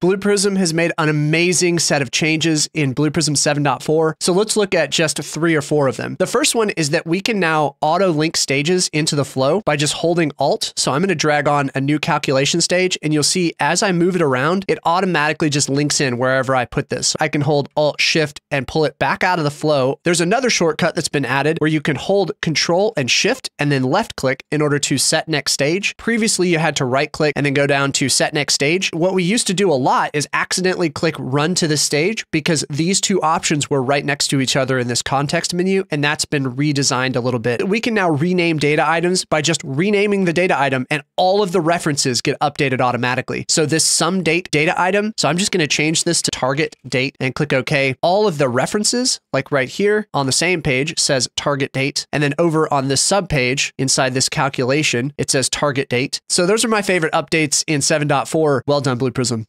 Blue Prism has made an amazing set of changes in Blue Prism 7.4. So let's look at just three or four of them. The first one is that we can now auto link stages into the flow by just holding Alt. So I'm going to drag on a new calculation stage and you'll see as I move it around, it automatically just links in wherever I put this. I can hold Alt Shift and pull it back out of the flow. There's another shortcut that's been added where you can hold Control and Shift and then left click in order to set next stage. Previously, you had to right click and then go down to set next stage. What we used to do a lot is accidentally click run to the stage because these two options were right next to each other in this context menu, and that's been redesigned a little bit. We can now rename data items by just renaming the data item, and all of the references get updated automatically. So this sum date data item, so I'm just going to change this to target date and click OK. All of the references, like right here on the same page, says target date, and then over on this sub page inside this calculation, it says target date. So those are my favorite updates in 7.4. Well done, Blue Prism.